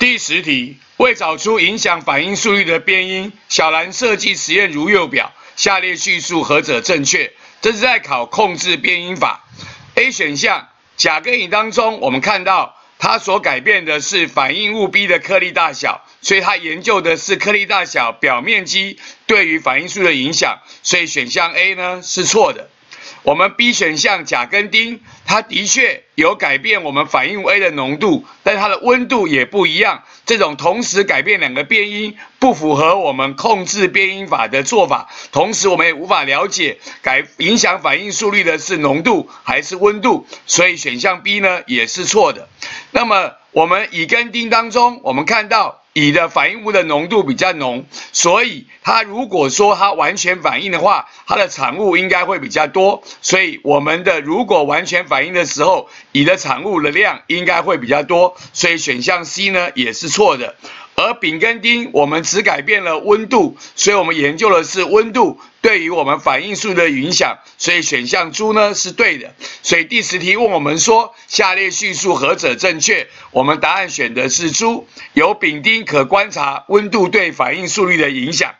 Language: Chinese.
第十题，为找出影响反应速率的变因，小兰设计实验如右表，下列叙述何者正确？这是在考控制变因法。A 选项，甲跟乙当中，我们看到它所改变的是反应物 B 的颗粒大小，所以它研究的是颗粒大小表面积对于反应速的影响，所以选项 A 呢是错的。我们 B 选项甲跟丁，它的确有改变我们反应物 A 的浓度，但它的温度也不一样。这种同时改变两个变因，不符合我们控制变因法的做法。同时，我们也无法了解改影响反应速率的是浓度还是温度，所以选项 B 呢也是错的。那么我们乙跟丁当中，我们看到。乙的反应物的浓度比较浓，所以它如果说它完全反应的话，它的产物应该会比较多。所以我们的如果完全反应的时候，乙的产物的量应该会比较多。所以选项 C 呢也是错的。而丙跟丁，我们只改变了温度，所以我们研究的是温度对于我们反应速率的影响，所以选项猪呢是对的。所以第十题问我们说，下列叙述何者正确？我们答案选的是猪，有丙丁可观察温度对反应速率的影响。